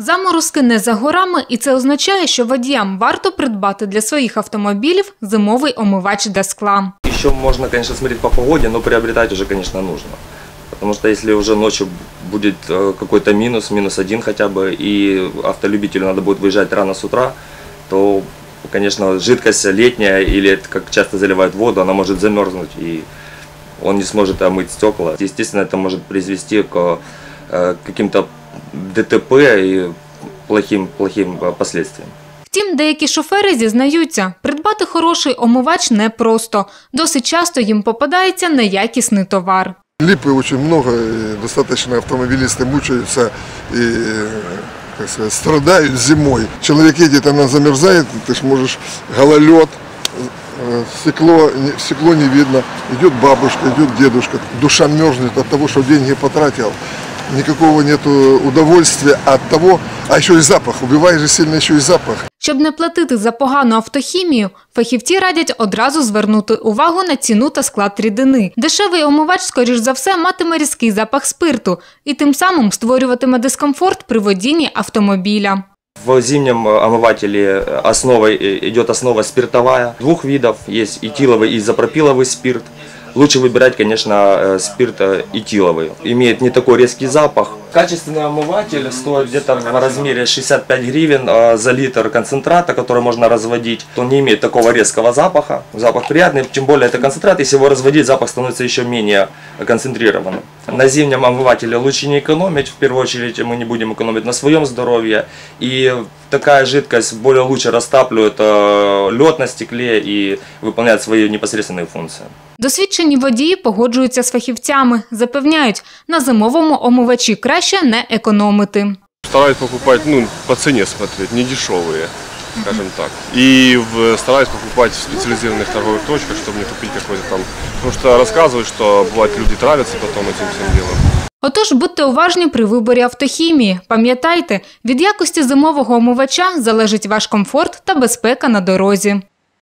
Заморозки не за горами, і це означає, що водіям варто придбати для своїх автомобілів зимовий омивач для скла. Еще можно, конечно, смотреть по погоде, но приобретать уже, конечно, нужно. Потому что если уже ночью будет э, какой-то минус, минус один хотя бы, и автолюбителю надо будет выезжать рано с утра, то, конечно, жидкость летняя или это как часто заливают воду, она может замерзнуть и он не сможет омыть стекла. Естественно, это может привести к э, каким-то ДТП и плохим, плохим э, последствиям. Втім, деякі шофери зізнаються, придбати хороший омивач непросто. Досить часто їм попадається неякісний товар. Липы очень много, и достаточно автомобилисты мучаются и э, как сказать, страдают зимой. Человек едет, она замерзает, ты ж можешь гололед, э, стекло, не- стекло не видно. Идет бабушка, идет дедушка, душа мерзнет от того, что деньги потратил. Никакого нету удовольствия от того, а еще и запах, убивает же сильно еще и запах. Щоб не платити за погану автохімію, фахівці радять одразу звернути увагу на ціну та склад рідини. Дешевий омивач, скоріш за все, матиме різкий запах спирту і тим самим створюватиме дискомфорт при водінні автомобіля. В зимнем э, омывателе э, основой э, идет основа спиртовая. Двух видов. Есть этиловый и изопропиловый спирт. Лучше выбирать, конечно, э, спирт э, этиловый. Имеет не такой резкий запах. Качественный омыватель стоит где-то в размере 65 гривен э, за литр концентрата, который можно разводить. Он не имеет такого резкого запаха. Запах приятный, тем более это концентрат. Если его разводить, запах становится еще менее концентрированным. На зимнем омывателе лучше не экономить. В первую очередь мы не будем экономить на своем здоровье. И такая жидкость более лучше растапливает э, лед на стекле и выполняет свои непосредственные функции. Досвідчені водії погоджуються з фахівцями, запевняють, на зимовому омивачі краще не економити. Стараюсь покупать, ну, по цене смотреть, не дешевые, скажем так. И в- стараюсь покупать в специализированных торговых точках, чтобы не купить какой-то там... Потому что рассказывают, что бывает люди травятся потом этим всем делом. Отож, будьте уважні при виборі автохімії. Пам'ятайте, від якості зимового омивача залежить ваш комфорт та безпека на дорозі.